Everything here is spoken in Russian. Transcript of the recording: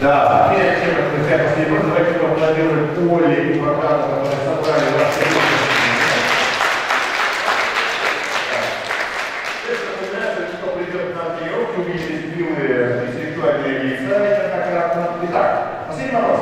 Да, перед тем, как мы хотим снимать, давайте поаплодируем Оле и Богдану, которые собрали ваши Это напоминает, что придет на тренировку, увидели любимые интеллектуальные лица неоднократно. Итак, последний вопрос.